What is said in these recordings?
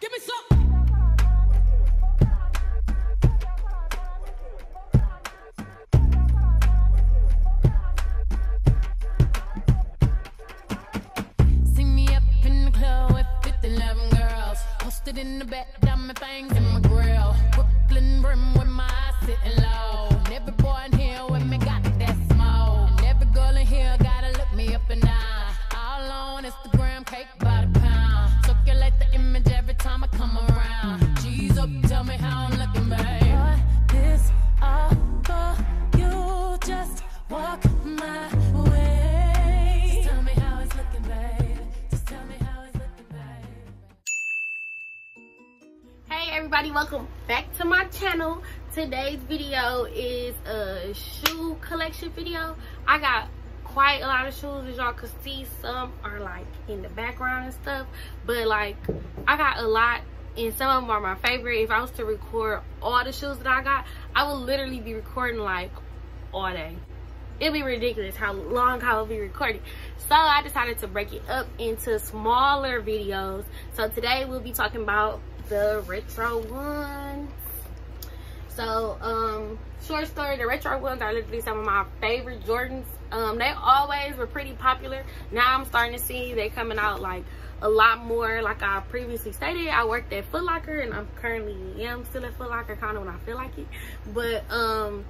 Give me some. Today's video is a shoe collection video. I got quite a lot of shoes as y'all can see. Some are like in the background and stuff, but like I got a lot and some of them are my favorite. If I was to record all the shoes that I got, I would literally be recording like all day it'd be ridiculous how long I will be recording. So I decided to break it up into smaller videos. So today we'll be talking about the retro ones. So um short story, the retro ones are literally some of my favorite Jordans. Um they always were pretty popular. Now I'm starting to see they coming out like a lot more like I previously stated. I worked at Foot Locker and I'm currently am still at Foot Locker kind of when I feel like it. But um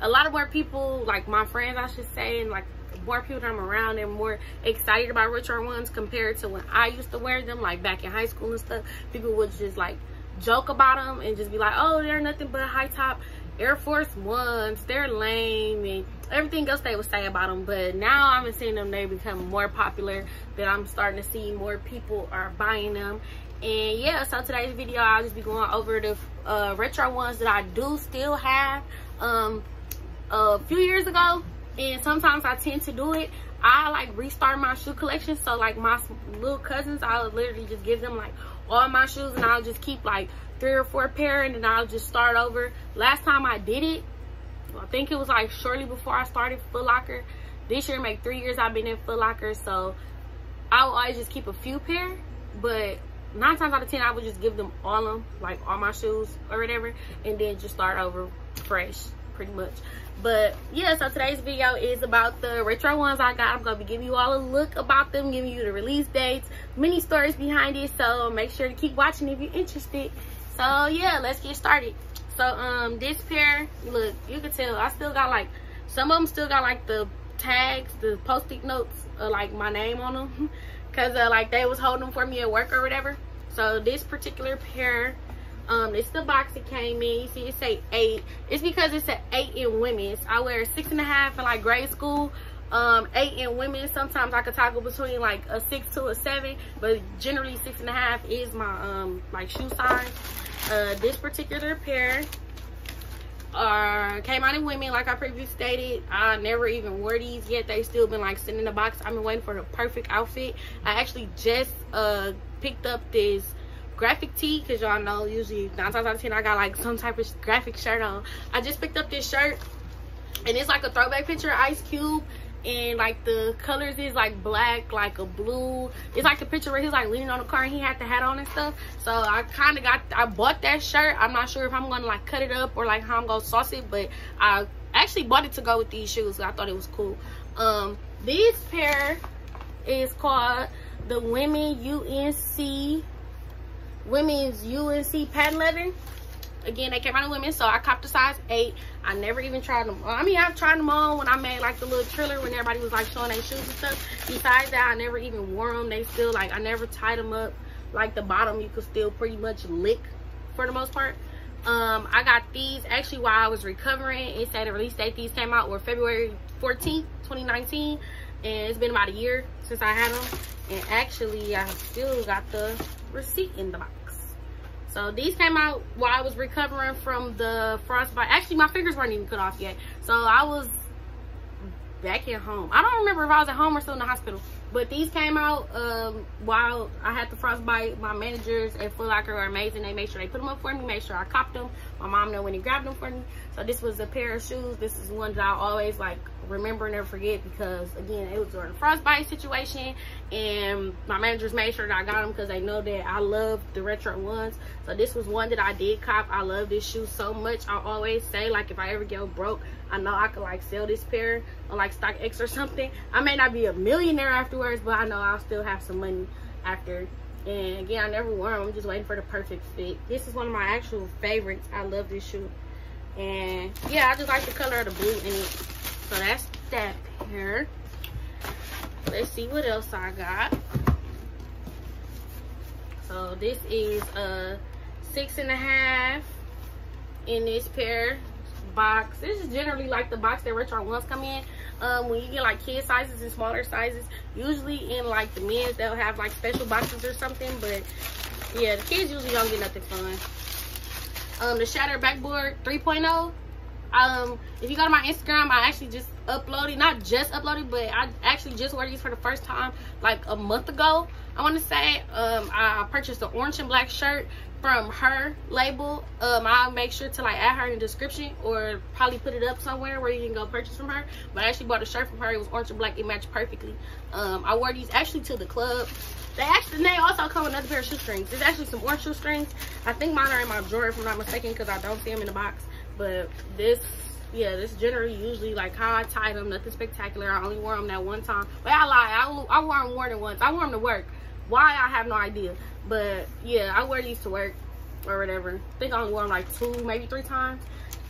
a lot of more people, like my friends, I should say, and like more people that I'm around and more excited about retro ones compared to when I used to wear them, like back in high school and stuff. People would just like joke about them and just be like, oh, they're nothing but high top Air Force Ones. They're lame and everything else they would say about them. But now I'm seeing them, they become more popular. That I'm starting to see more people are buying them. And yeah, so today's video, I'll just be going over the uh, retro ones that I do still have. Um, a few years ago and sometimes I tend to do it. I like restart my shoe collection. So like my little cousins, I'll literally just give them like all my shoes and I'll just keep like three or four pair and then I'll just start over. Last time I did it, I think it was like shortly before I started Foot Locker. This year make three years I've been in Foot Locker. So I will always just keep a few pair, but nine times out of ten I would just give them all them, like all my shoes or whatever, and then just start over fresh pretty much. But yeah so today's video is about the retro ones i got. I'm gonna be giving you all a look about them giving you the release dates many stories behind it. So make sure to keep watching if you're interested. So yeah let's get started. So um this pair look you can tell i still got like some of them still got like the tags the post-it notes uh, like my name on them because uh, like they was holding them for me at work or whatever. So this particular pair um it's the box it came in. You see it say eight. It's because it's an eight in women's. I wear six and a half in like grade school. Um eight in women sometimes i could toggle between like a six to a seven but generally six and a half is my um like shoe size. Uh this particular pair uh came out in women like i previously stated. I never even wore these yet. They still been like sitting in the box. I've been waiting for the perfect outfit. I actually just uh picked up this graphic tee because y'all know usually nine times out of ten i got like some type of graphic shirt on. I just picked up this shirt and it's like a throwback picture of ice cube and like the colors is like black like a blue. It's like the picture where he's like leaning on the car and he had the hat on and stuff. So i kind of got i bought that shirt. I'm not sure if i'm gonna like cut it up or like how i'm gonna sauce it but i actually bought it to go with these shoes i thought it was cool. Um this pair is called the women unc women's UNC patent leather. Again, they came out of women, so I copped a size 8. I never even tried them. I mean, I've tried them on when I made like the little trailer when everybody was like showing their shoes and stuff. Besides that, I never even wore them. They still like, I never tied them up. Like the bottom, you could still pretty much lick for the most part. Um, I got these actually while I was recovering. It said the release date these came out were February 14th, 2019. And it's been about a year since I had them. And actually, I still got the receipt in the box. So these came out while I was recovering from the frostbite. Actually, my fingers weren't even cut off yet. So I was back at home. I don't remember if I was at home or still in the hospital. But these came out um, while I had the frostbite. My managers at Foot Locker are amazing. They made sure they put them up for me, made sure I copped them. My mom know when he grabbed them for me. So this was a pair of shoes. This is one that I always like remember and never forget because again, it was during a frostbite situation and my managers made sure that I got them because they know that I love the retro ones. So this was one that I did cop. I love this shoe so much. I always say like if I ever get broke, I know I could like sell this pair on like StockX or something. I may not be a millionaire but I know I'll still have some money after. And again, I never wore them. I'm just waiting for the perfect fit. This is one of my actual favorites. I love this shoe. And yeah, I just like the color of the blue in it. So that's that pair. Let's see what else I got. So this is a six and a half in this pair box. This is generally like the box that retro ones come in. Um, when you get like kid sizes and smaller sizes, usually in like the men's, they'll have like special boxes or something. But yeah, the kids usually don't get nothing fun. Um, the Shatter Backboard 3.0. Um, if you go to my Instagram, I actually just uploaded, not just uploaded, but I actually just wore these for the first time like a month ago. I want to say um, I purchased an orange and black shirt from her label. Um, I'll make sure to like add her in the description or probably put it up somewhere where you can go purchase from her. But I actually bought a shirt from her. It was orange and black. It matched perfectly. Um, I wore these actually to the club. They actually they also come with another pair of shoestrings. There's actually some orange shoestrings. I think mine are in my drawer if I'm not mistaken because I don't see them in the box. But this yeah, this generally usually like how I tied them, nothing spectacular. I only wore them that one time. But I lie, I, I wore them more than once. I wore them to work. Why, I have no idea. But yeah, I wear these to work or whatever. I think I only wore them like two, maybe three times.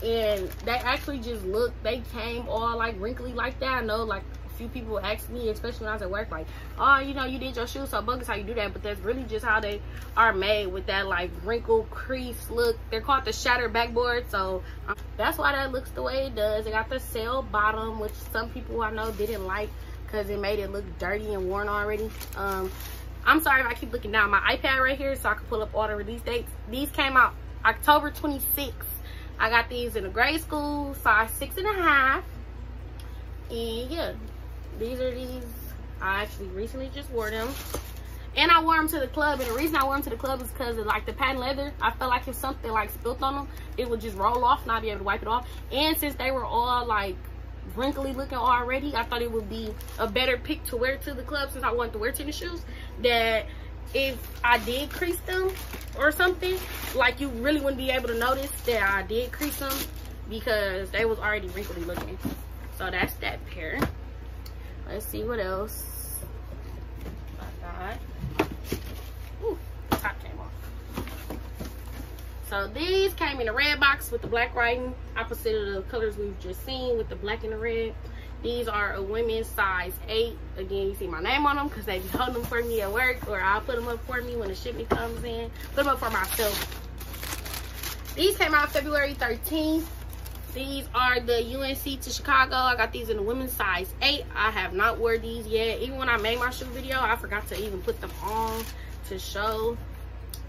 And they actually just look, they came all like wrinkly like that. I know like few people ask me, especially when I was at work, like, oh, you know, you did your shoes so bogus how you do that. But that's really just how they are made with that like wrinkle crease look. They're called the shatter backboard. So um, that's why that looks the way it does. It got the sail bottom, which some people I know didn't like because it made it look dirty and worn already. Um, I'm sorry if I keep looking down my iPad right here so I can pull up all the release dates. These came out October 26th. I got these in a grade school, size six and a half. And yeah, these are these. I actually recently just wore them. And I wore them to the club. And the reason I wore them to the club is because of like the patent leather. I felt like if something like spilt on them, it would just roll off, and I'd be able to wipe it off. And since they were all like wrinkly looking already, I thought it would be a better pick to wear to the club since I wanted to wear tennis shoes. That if I did crease them or something, like you really wouldn't be able to notice that I did crease them because they was already wrinkly looking. So that's that pair. Let's see what else I got. Ooh, top came off. So these came in a red box with the black writing, opposite of the colors we've just seen with the black and the red. These are a women's size 8. Again, you see my name on them because they be holding them for me at work or I'll put them up for me when the shipment comes in. Put them up for myself. These came out February 13th. These are the UNC to Chicago. I got these in the women's size 8. I have not wore these yet. Even when I made my shoe video, I forgot to even put them on to show.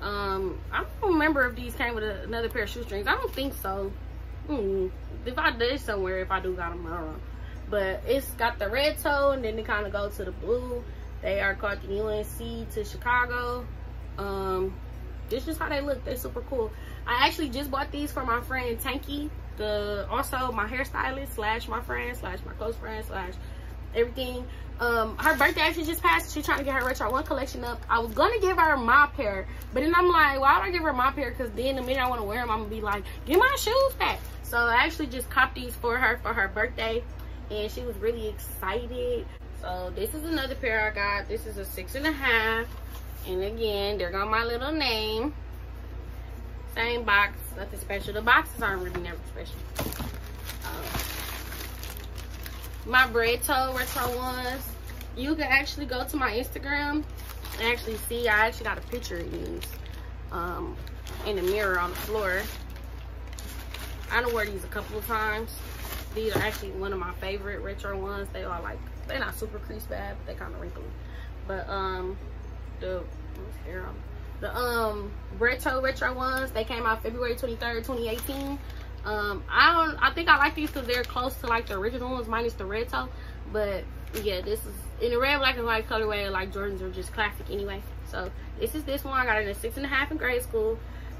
Um, I don't remember if these came with a, another pair of shoestrings. I don't think so. Hmm. If I did somewhere, if I do got them, I. But it's got the red toe and then they kind of go to the blue. They are called the UNC to Chicago. Um, this is how they look. They're super cool. I actually just bought these for my friend Tanky the also my hairstylist slash my friend slash my close friend slash everything. Um her birthday actually just passed. She's trying to get her retro one collection up. I was gonna give her my pair but then i'm like why would i give her my pair? Because then the minute i want to wear them i'm gonna be like get my shoes back. So i actually just copped these for her for her birthday and she was really excited. So this is another pair i got. This is a six and a half. And again they're got my little name. Same box, nothing special. The boxes aren't really never special. Um, my bred toe retro ones. You can actually go to my Instagram and actually see. I actually got a picture of these um, in the mirror on the floor. I don't wear these a couple of times. These are actually one of my favorite retro ones. They are like, they're not super crease bad, but they kind of wrinkly. But um, the, hair on the um retro retro ones they came out february 23rd 2018 um i don't i think i like these because they're close to like the original ones minus the red toe but yeah, this is in the red, black, and white colorway. Like Jordans are just classic anyway. So this is this one. I got it in six and a half in grade school,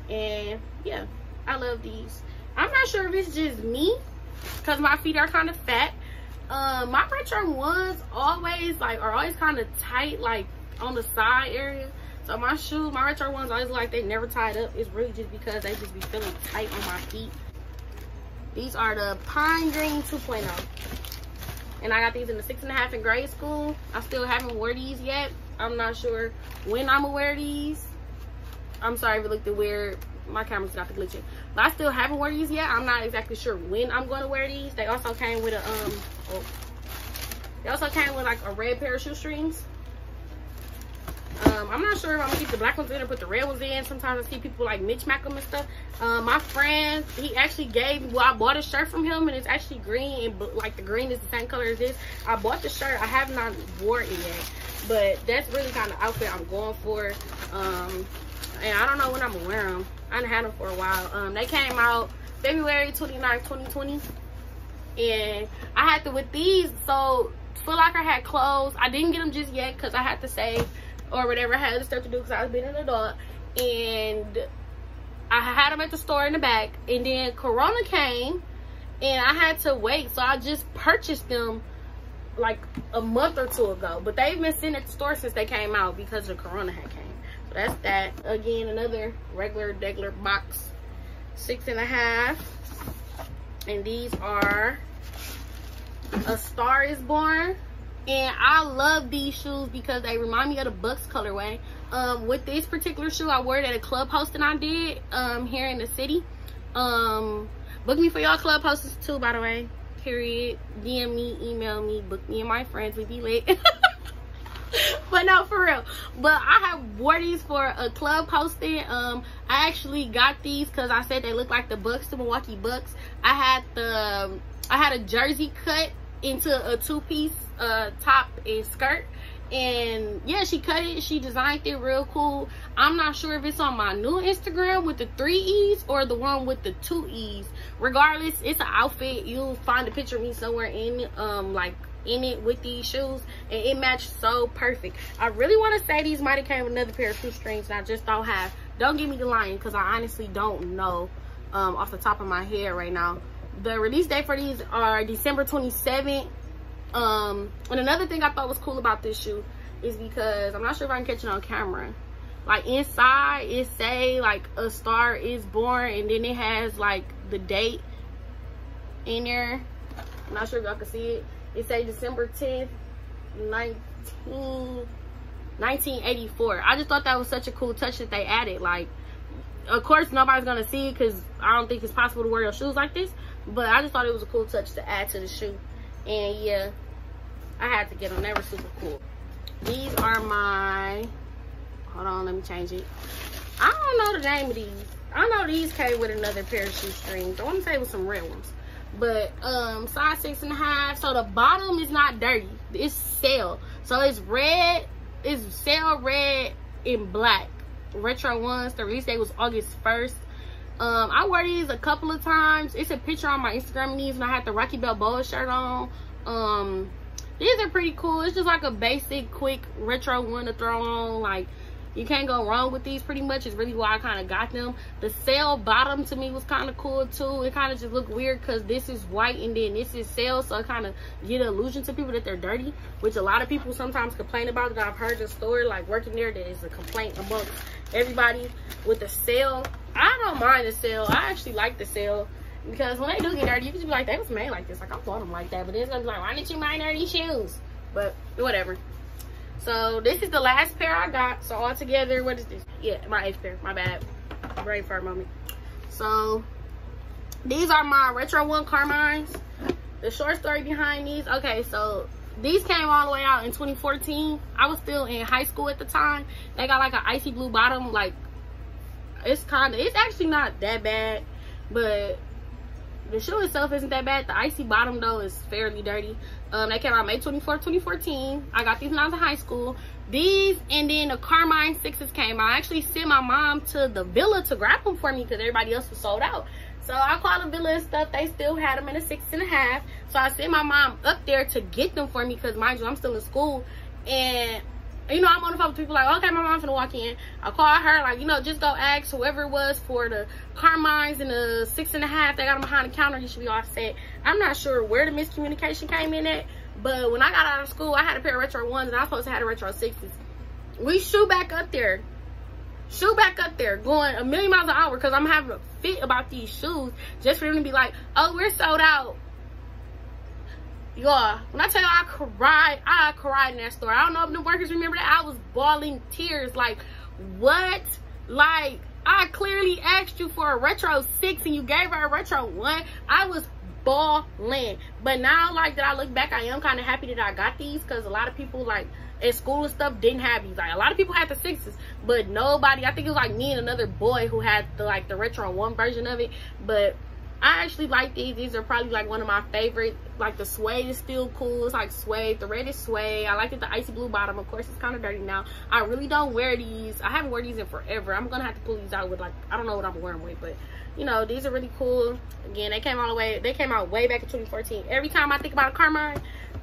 and yeah, I love these. I'm not sure if it's just me, cause my feet are kind of fat. Um, my retro ones always like are always kind of tight, like on the side area. So my shoe, my retro ones always like they never tied up. It's really just because they just be feeling tight on my feet. These are the Pine Green 2.0 and I got these in the six and a half in grade school. I still haven't wore these yet. I'm not sure when I'm gonna wear these. I'm sorry if it looked weird. My camera's got the glitching. But I still haven't worn these yet. I'm not exactly sure when I'm gonna wear these. They also came with a um oh, they also came with like a red pair of shoestrings. Um, I'm not sure if I'm gonna keep the black ones in or put the red ones in. Sometimes I see people like Mitch them and stuff. Um, my friend, he actually gave, well, I bought a shirt from him and it's actually green and like the green is the same color as this. I bought the shirt, I have not worn it yet, but that's really kind of outfit I'm going for. Um, and I don't know when I'm gonna wear them. I haven't had them for a while. Um, they came out February 29, 2020. And I had to, with these, so Foot Locker had clothes. I didn't get them just yet because I had to save or whatever I had other stuff to do because I was being an adult. And I had them at the store in the back. And then Corona came and I had to wait. So I just purchased them like a month or two ago. But they've been sitting at the store since they came out because the Corona had came. So that's that. Again, another regular, regular box. Six and a half. And these are A Star is Born and I love these shoes because they remind me of the Bucks colorway. Um, with this particular shoe, I wore it at a club hosting I did um, here in the city. Um, book me for y'all club hostings too, by the way. Period. DM me, email me, book me and my friends. We be lit. but no, for real. But I have wore these for a club posting. Um, I actually got these because I said they look like the Bucks, the Milwaukee Bucks. I had the, I had a jersey cut into a two-piece uh, top and skirt. And yeah she cut it. She designed it real cool. I'm not sure if it's on my new instagram with the three e's or the one with the two e's. Regardless it's an outfit. You'll find a picture of me somewhere in um like in it with these shoes. And it matched so perfect. I really want to say these might have came with another pair of shoestrings and i just don't have. Don't give me the line because i honestly don't know um off the top of my head right now the release date for these are december 27th um and another thing i thought was cool about this shoe is because i'm not sure if i can catch it on camera. Like inside it say like a star is born and then it has like the date in there. I'm not sure if y'all can see it. It say december 10th 19 1984 i just thought that was such a cool touch that they added. Like of course nobody's gonna see it because i don't think it's possible to wear your shoes like this but i just thought it was a cool touch to add to the shoe and yeah I had to get them. They were super cool. These are my, hold on, let me change it. I don't know the name of these. I know these came with another pair of shoestrings. I want to say with some red ones. But um, size six and a half. So the bottom is not dirty. It's sail. So it's red. It's sail red and black. Retro ones. The release date was August 1st. Um, I wear these a couple of times. It's a picture on my Instagram these and I had the Rocky Balboa shirt on. Um, these are pretty cool it's just like a basic quick retro one to throw on like you can't go wrong with these pretty much is really why i kind of got them the sail bottom to me was kind of cool too it kind of just looked weird because this is white and then this is sail so it kind of get an illusion to people that they're dirty which a lot of people sometimes complain about that i've heard the story like working there that is a complaint amongst everybody with the sail i don't mind the sail i actually like the sail because when they do get dirty, you can just be like, they was made like this. Like, I bought them like that. But then it's gonna be like, why didn't you buy dirty shoes? But whatever. So this is the last pair I got. So all together, what is this? Yeah, my eighth pair. My bad. Brain for a moment. So these are my retro one Carmines. The short story behind these. Okay, so these came all the way out in 2014. I was still in high school at the time. They got like an icy blue bottom. Like it's kind of, it's actually not that bad, but the shoe itself isn't that bad. The icy bottom though is fairly dirty. Um, they came out May 24, 2014. I got these when I was in high school. These and then the Carmine sixes came. I actually sent my mom to the villa to grab them for me because everybody else was sold out. So I called the Villa and stuff. They still had them in a six and a half. So I sent my mom up there to get them for me because mind you, I'm still in school. And you know, I'm on the phone with people like, okay, my mom's gonna walk in. I call her, like, you know, just go ask whoever it was for the Carmines and the six and a half. They got them behind the counter. You should be all set. I'm not sure where the miscommunication came in at, but when I got out of school, I had a pair of retro ones and I was supposed to have a retro sixes. We shoot back up there. Shoot back up there, going a million miles an hour because I'm having a fit about these shoes just for them to be like, oh, we're sold out y'all when i tell you i cried i cried in that store. I don't know if the workers remember that. I was bawling tears like what? Like i clearly asked you for a retro six and you gave her a retro one. I was bawling. But now like that i look back i am kind of happy that i got these because a lot of people like at school and stuff didn't have these. Like a lot of people had the sixes but nobody i think it was like me and another boy who had the like the retro one version of it. But I actually like these. These are probably like one of my favorite. Like the suede is still cool. It's like suede. The red is suede. I like it. The icy blue bottom. Of course, it's kind of dirty now. I really don't wear these. I haven't worn these in forever. I'm gonna have to pull these out with like I don't know what I'm wearing with, but you know these are really cool. Again, they came all the way. They came out way back in 2014. Every time I think about a Carmine,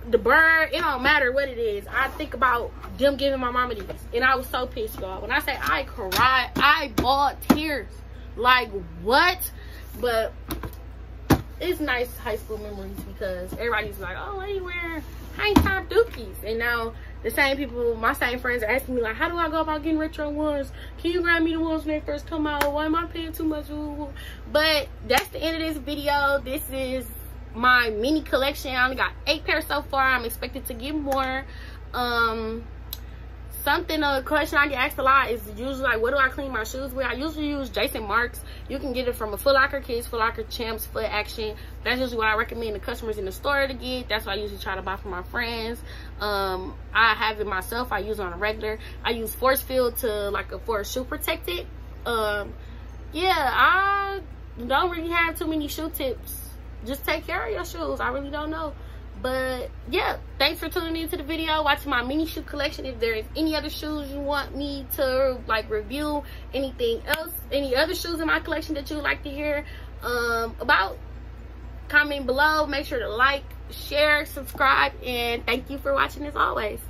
the bird, it don't matter what it is. I think about them giving my mama these, and I was so pissed, y'all. When I say I cried, I bought tears. Like what? But it's nice high school memories because everybody's like, oh, why you wearing high top dookies? And now the same people, my same friends are asking me like, how do I go about getting retro ones? Can you grab me the ones when they first come out? Why am I paying too much? But that's the end of this video. This is my mini collection. I only got eight pairs so far. I'm expected to get more. Um, something a question I get asked a lot is usually like what do I clean my shoes with? I usually use Jason Markk. You can get it from a Foot Locker Kids, Foot Locker Champs, Foot Action. That's usually what I recommend the customers in the store to get. That's what I usually try to buy for my friends. Um, I have it myself. I use it on a regular. I use force field to like a, for a shoe protected. Um, yeah, I don't really have too many shoe tips. Just take care of your shoes. I really don't know but yeah thanks for tuning into the video. Watching my mini shoe collection if there is any other shoes you want me to like review. Anything else? Any other shoes in my collection that you would like to hear um, about? Comment below. Make sure to like share subscribe and thank you for watching as always